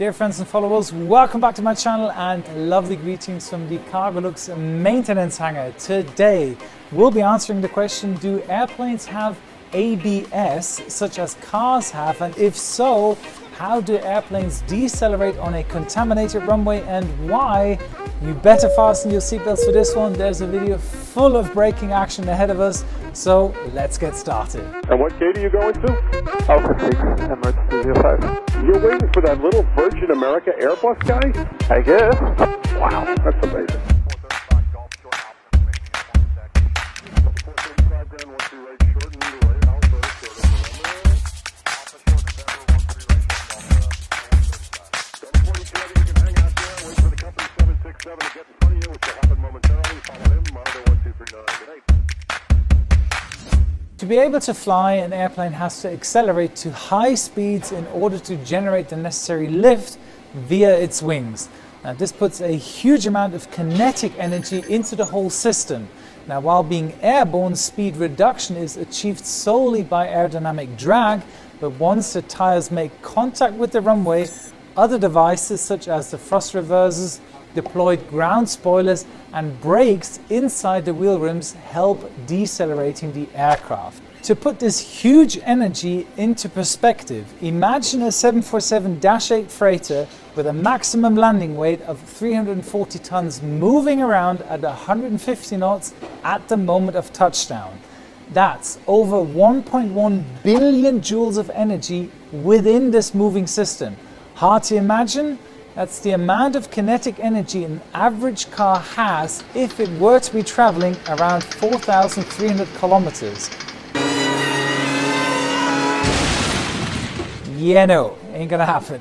Dear friends and followers, welcome back to my channel and lovely greetings from the Cargolux maintenance hangar. Today, we'll be answering the question, do airplanes have ABS such as cars have? And if so, how do airplanes decelerate on a contaminated runway and why? You better fasten your seatbelts for this one. There's a video full of braking action ahead of us, so let's get started. And what gate are you going to? Alpha 6, emergency 05. You're waiting for that little Virgin America Airbus guy? I guess. Wow, that's amazing. To be able to fly, an airplane has to accelerate to high speeds in order to generate the necessary lift via its wings. Now, this puts a huge amount of kinetic energy into the whole system. Now, while being airborne, speed reduction is achieved solely by aerodynamic drag, but once the tires make contact with the runway, other devices such as the thrust reversers, deployed ground spoilers and brakes inside the wheel rims help decelerating the aircraft. To put this huge energy into perspective, imagine a 747-8 freighter with a maximum landing weight of 340 tons moving around at 150 knots at the moment of touchdown. That's over 1.1 billion joules of energy within this moving system. Hard to imagine? That's the amount of kinetic energy an average car has if it were to be traveling around 4,300 kilometers. Yeah, no, ain't gonna happen.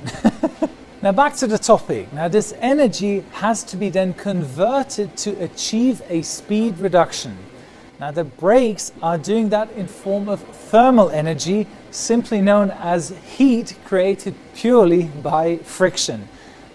now back to the topic. Now this energy has to be then converted to achieve a speed reduction. Now the brakes are doing that in form of thermal energy, simply known as heat created purely by friction.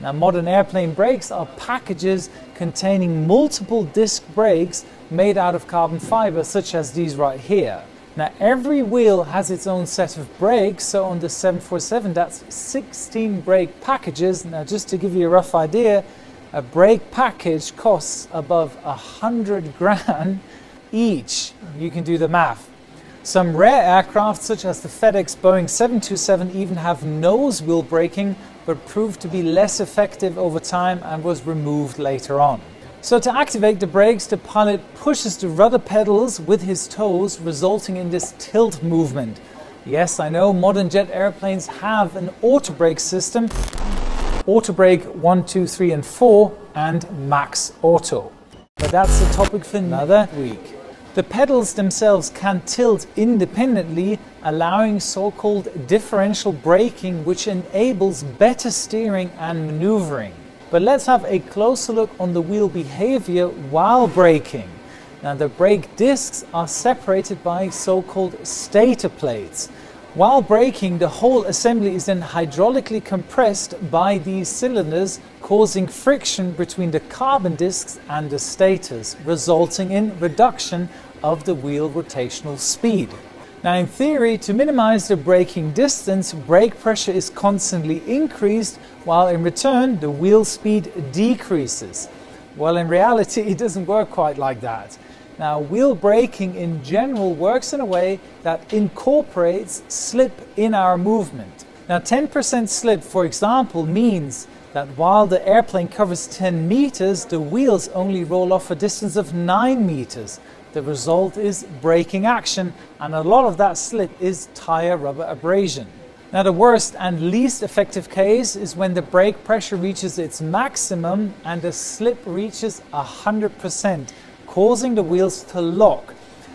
Now, modern airplane brakes are packages containing multiple disc brakes made out of carbon fiber, such as these right here. Now, every wheel has its own set of brakes, so on the 747, that's 16 brake packages. Now, just to give you a rough idea, a brake package costs above a hundred grand each. You can do the math. Some rare aircraft, such as the FedEx Boeing 727, even have nose wheel braking, but proved to be less effective over time and was removed later on. So to activate the brakes, the pilot pushes the rudder pedals with his toes, resulting in this tilt movement. Yes, I know modern jet airplanes have an auto brake system, auto brake 1, 2, 3, and 4, and max auto. But that's the topic for another week. The pedals themselves can tilt independently, allowing so-called differential braking, which enables better steering and maneuvering. But let's have a closer look on the wheel behavior while braking. Now the brake discs are separated by so-called stator plates. While braking, the whole assembly is then hydraulically compressed by these cylinders, causing friction between the carbon discs and the stators, resulting in reduction of the wheel rotational speed. Now in theory, to minimize the braking distance, brake pressure is constantly increased, while in return the wheel speed decreases. Well, in reality, it doesn't work quite like that. Now, wheel braking in general works in a way that incorporates slip in our movement. Now, 10% slip, for example, means that while the airplane covers 10 meters, the wheels only roll off a distance of 9 meters. The result is braking action, and a lot of that slip is tire rubber abrasion. Now, the worst and least effective case is when the brake pressure reaches its maximum and the slip reaches 100% causing the wheels to lock.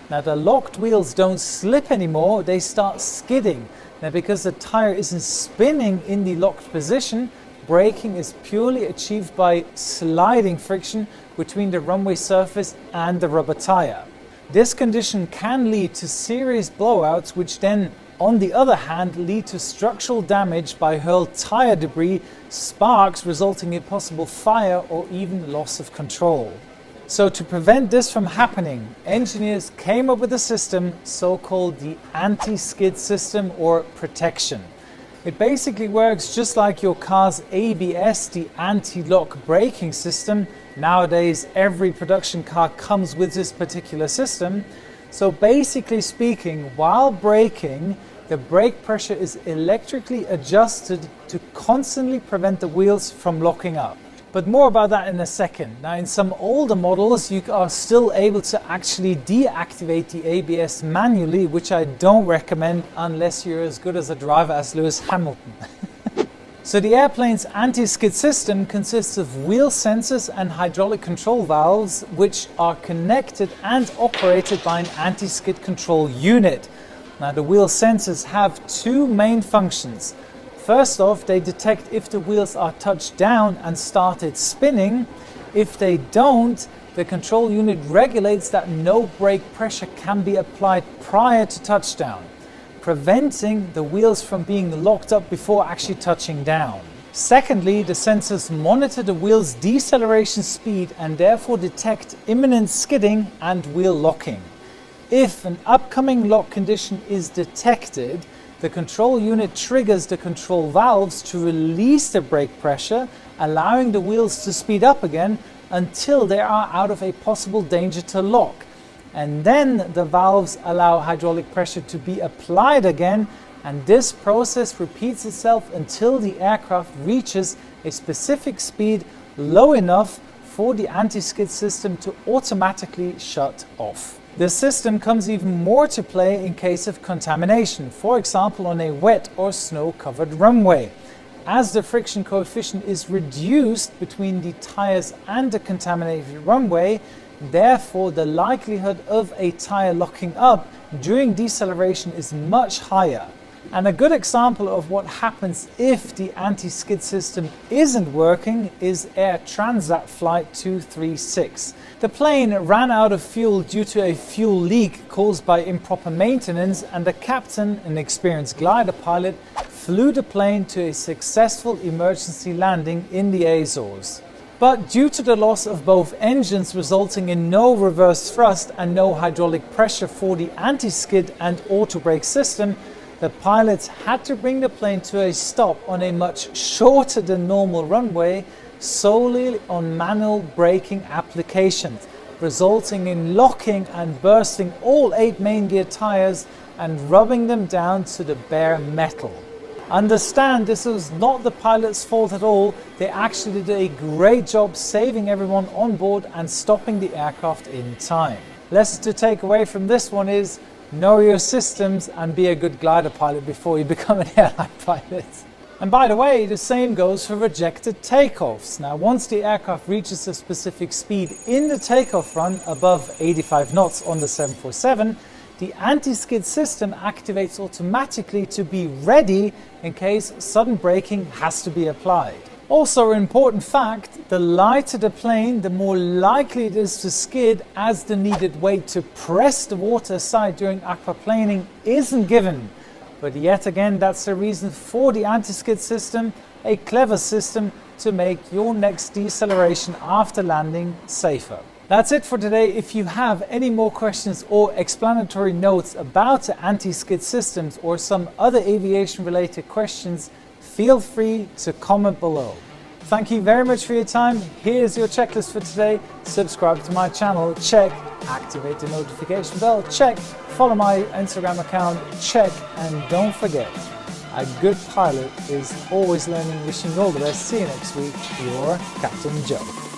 Now the locked wheels don't slip anymore, they start skidding. Now because the tire isn't spinning in the locked position, braking is purely achieved by sliding friction between the runway surface and the rubber tire. This condition can lead to serious blowouts which then on the other hand lead to structural damage by hurled tire debris, sparks resulting in possible fire or even loss of control. So to prevent this from happening, engineers came up with a system so-called the anti-skid system or protection. It basically works just like your car's ABS, the anti-lock braking system. Nowadays, every production car comes with this particular system. So basically speaking, while braking, the brake pressure is electrically adjusted to constantly prevent the wheels from locking up. But more about that in a second. Now, in some older models, you are still able to actually deactivate the ABS manually, which I don't recommend unless you're as good as a driver as Lewis Hamilton. so, the airplane's anti skid system consists of wheel sensors and hydraulic control valves, which are connected and operated by an anti skid control unit. Now, the wheel sensors have two main functions. First off, they detect if the wheels are touched down and started spinning. If they don't, the control unit regulates that no brake pressure can be applied prior to touchdown, preventing the wheels from being locked up before actually touching down. Secondly, the sensors monitor the wheel's deceleration speed and therefore detect imminent skidding and wheel locking. If an upcoming lock condition is detected, the control unit triggers the control valves to release the brake pressure, allowing the wheels to speed up again until they are out of a possible danger to lock. And then the valves allow hydraulic pressure to be applied again, and this process repeats itself until the aircraft reaches a specific speed low enough for the anti skid system to automatically shut off. The system comes even more to play in case of contamination, for example on a wet or snow covered runway. As the friction coefficient is reduced between the tires and the contaminated runway, therefore the likelihood of a tire locking up during deceleration is much higher. And a good example of what happens if the anti skid system isn't working is Air Transat Flight 236. The plane ran out of fuel due to a fuel leak caused by improper maintenance, and the captain, an experienced glider pilot, flew the plane to a successful emergency landing in the Azores. But due to the loss of both engines, resulting in no reverse thrust and no hydraulic pressure for the anti skid and auto brake system, the pilots had to bring the plane to a stop on a much shorter than normal runway solely on manual braking applications, resulting in locking and bursting all eight main gear tires and rubbing them down to the bare metal. Understand this was not the pilot's fault at all. They actually did a great job saving everyone on board and stopping the aircraft in time. Lesson to take away from this one is know your systems and be a good glider pilot before you become an airline pilot. And by the way, the same goes for rejected takeoffs. Now, once the aircraft reaches a specific speed in the takeoff run above 85 knots on the 747, the anti-skid system activates automatically to be ready in case sudden braking has to be applied. Also, an important fact the lighter the plane, the more likely it is to skid as the needed weight to press the water aside during aquaplaning isn't given. But yet again, that's the reason for the anti skid system, a clever system to make your next deceleration after landing safer. That's it for today. If you have any more questions or explanatory notes about anti skid systems or some other aviation related questions, feel free to comment below. Thank you very much for your time. Here's your checklist for today. Subscribe to my channel, check. Activate the notification bell, check. Follow my Instagram account, check. And don't forget, a good pilot is always learning. Wishing you all the best. See you next week. Your Captain Joe.